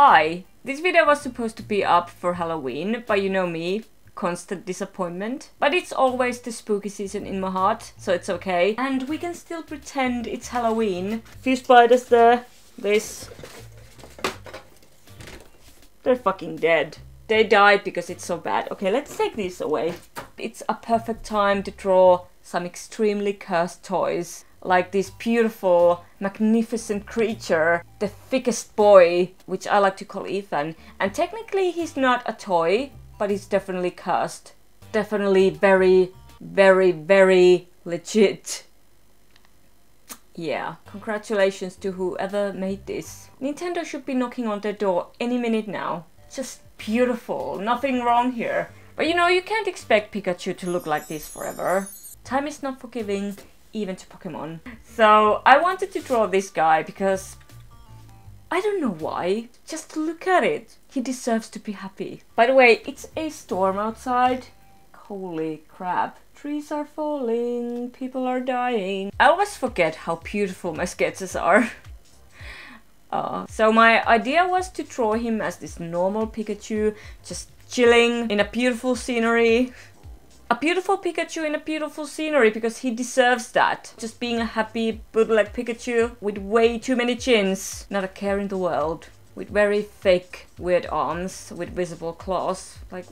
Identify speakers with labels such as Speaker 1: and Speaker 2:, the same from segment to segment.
Speaker 1: Hi! This video was supposed to be up for Halloween, but you know me, constant disappointment. But it's always the spooky season in my heart, so it's okay. And we can still pretend it's Halloween. Few spiders there. This. They're fucking dead. They died because it's so bad. Okay, let's take these away. It's a perfect time to draw some extremely cursed toys like this beautiful, magnificent creature, the thickest boy, which I like to call Ethan. And technically he's not a toy, but he's definitely cursed. Definitely very, very, very legit. Yeah, congratulations to whoever made this. Nintendo should be knocking on their door any minute now. Just beautiful, nothing wrong here. But you know, you can't expect Pikachu to look like this forever. Time is not forgiving, even to Pokemon. So I wanted to draw this guy because I don't know why. Just look at it. He deserves to be happy. By the way, it's a storm outside. Holy crap. Trees are falling, people are dying. I always forget how beautiful my sketches are. Uh, so my idea was to draw him as this normal Pikachu, just chilling in a beautiful scenery a beautiful Pikachu in a beautiful scenery because he deserves that. Just being a happy bootleg Pikachu with way too many chins, not a care in the world. With very thick, weird arms, with visible claws. Like,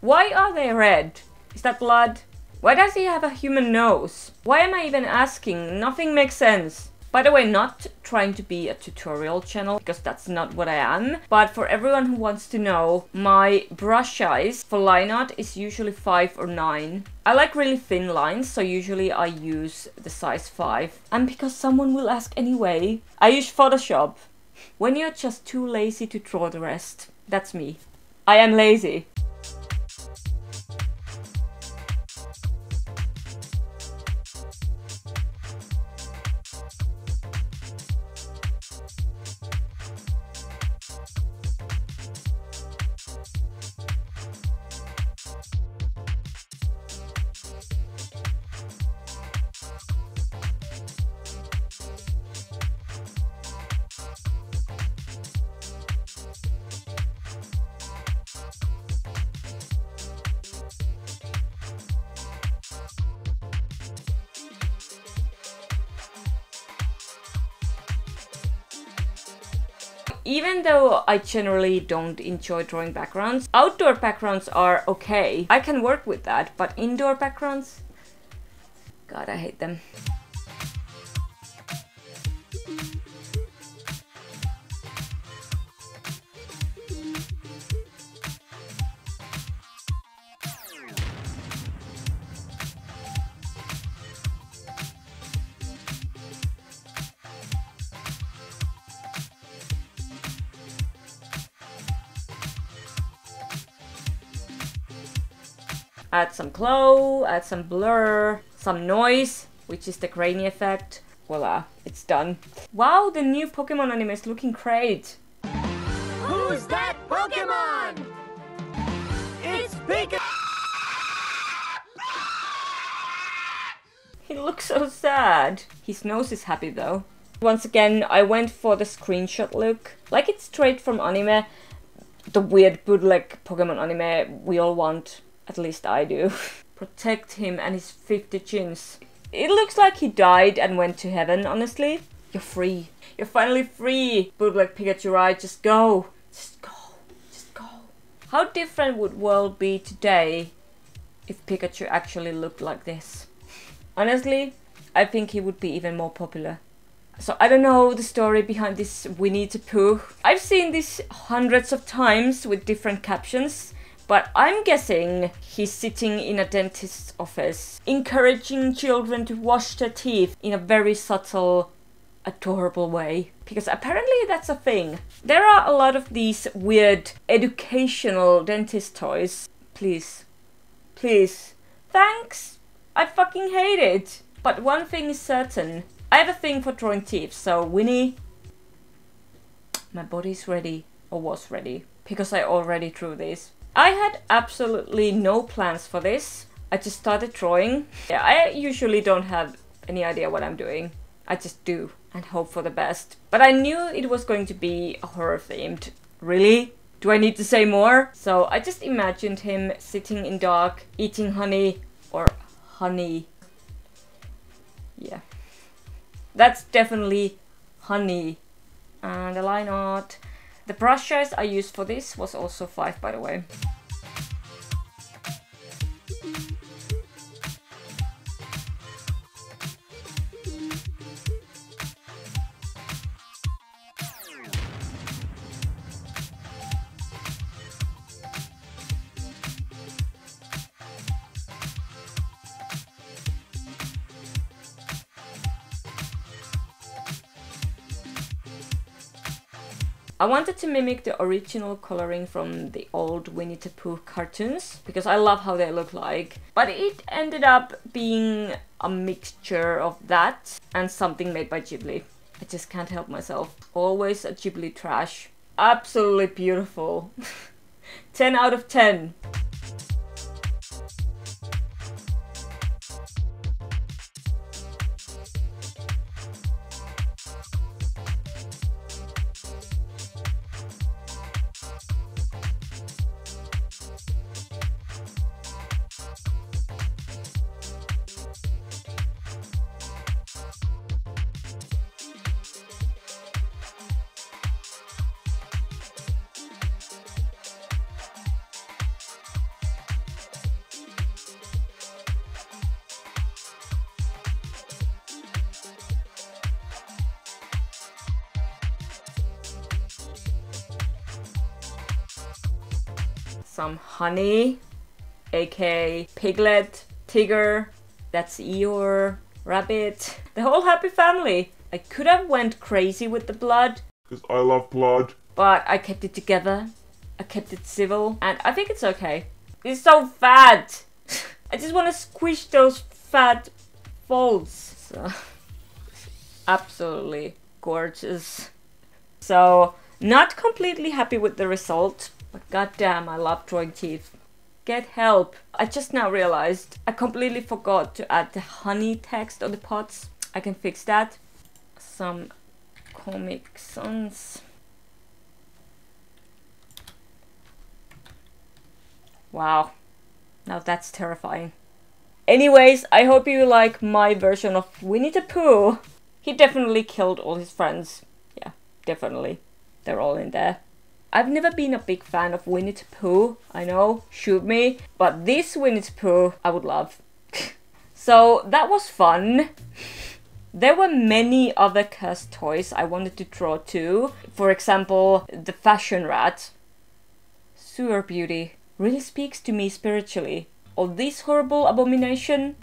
Speaker 1: why are they red? Is that blood? Why does he have a human nose? Why am I even asking? Nothing makes sense. By the way, not trying to be a tutorial channel, because that's not what I am, but for everyone who wants to know, my brush size for line art is usually 5 or 9. I like really thin lines, so usually I use the size 5. And because someone will ask anyway, I use Photoshop. When you're just too lazy to draw the rest, that's me. I am lazy. Even though I generally don't enjoy drawing backgrounds, outdoor backgrounds are okay. I can work with that, but indoor backgrounds, God, I hate them. Add some glow, add some blur, some noise, which is the grainy effect. Voila, it's done. Wow, the new Pokemon anime is looking great.
Speaker 2: Who's that Pokemon? It's Pikachu!
Speaker 1: He looks so sad. His nose is happy though. Once again, I went for the screenshot look. Like it's straight from anime. The weird bootleg Pokemon anime we all want. At least I do. Protect him and his 50 chins. It looks like he died and went to heaven, honestly. You're free. You're finally free. Bootleg Pikachu, right? Just go. Just go. Just go. How different would world be today if Pikachu actually looked like this? Honestly, I think he would be even more popular. So I don't know the story behind this Winnie the Pooh. I've seen this hundreds of times with different captions but I'm guessing he's sitting in a dentist's office, encouraging children to wash their teeth in a very subtle, adorable way. Because apparently that's a thing. There are a lot of these weird educational dentist toys. Please. Please. Thanks. I fucking hate it. But one thing is certain. I have a thing for drawing teeth, so Winnie, my body's ready, or was ready, because I already drew these. I had absolutely no plans for this. I just started drawing. Yeah, I usually don't have any idea what I'm doing. I just do. and hope for the best. But I knew it was going to be horror themed. Really? Do I need to say more? So I just imagined him sitting in dark, eating honey, or honey. Yeah. That's definitely honey. And the line art. The brush I used for this was also 5 by the way. I wanted to mimic the original coloring from the old Winnie the Pooh cartoons because I love how they look like. But it ended up being a mixture of that and something made by Ghibli. I just can't help myself. Always a Ghibli trash. Absolutely beautiful. 10 out of 10. Some honey, aka Piglet, Tigger, that's Eeyore, Rabbit, the whole happy family. I could have went crazy with the blood,
Speaker 3: Because I love blood.
Speaker 1: but I kept it together. I kept it civil, and I think it's okay. It's so fat. I just want to squish those fat folds. So, absolutely gorgeous. So, not completely happy with the result, but goddamn, I love drawing teeth. Get help. I just now realized I completely forgot to add the honey text on the pots. I can fix that. Some Comic Sans. Wow. Now that's terrifying. Anyways, I hope you like my version of Winnie the Pooh. He definitely killed all his friends. Yeah, definitely. They're all in there. I've never been a big fan of Winnie the Pooh, I know, shoot me, but this Winnie the Pooh I would love. so that was fun. There were many other cursed toys I wanted to draw too. For example, the fashion rat. Sewer beauty really speaks to me spiritually. Or this horrible abomination.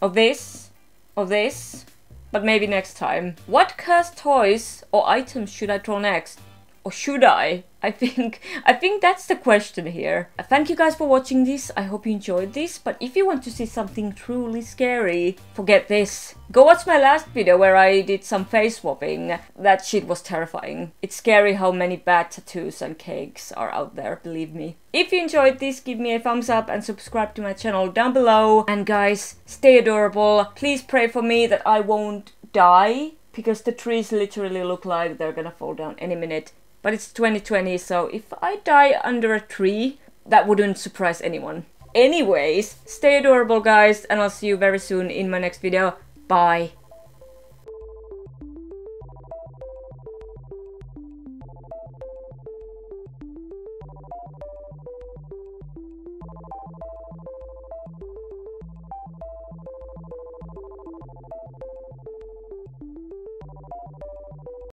Speaker 1: Or this. Or this. But maybe next time. What cursed toys or items should I draw next? Or should I? I think I think that's the question here. Uh, Thank you guys for watching this. I hope you enjoyed this. But if you want to see something truly scary, forget this. Go watch my last video where I did some face swapping. That shit was terrifying. It's scary how many bad tattoos and cakes are out there, believe me. If you enjoyed this, give me a thumbs up and subscribe to my channel down below. And guys, stay adorable. Please pray for me that I won't die because the trees literally look like they're gonna fall down any minute. But it's 2020, so if I die under a tree, that wouldn't surprise anyone. Anyways, stay adorable guys, and I'll see you very soon in my next video. Bye.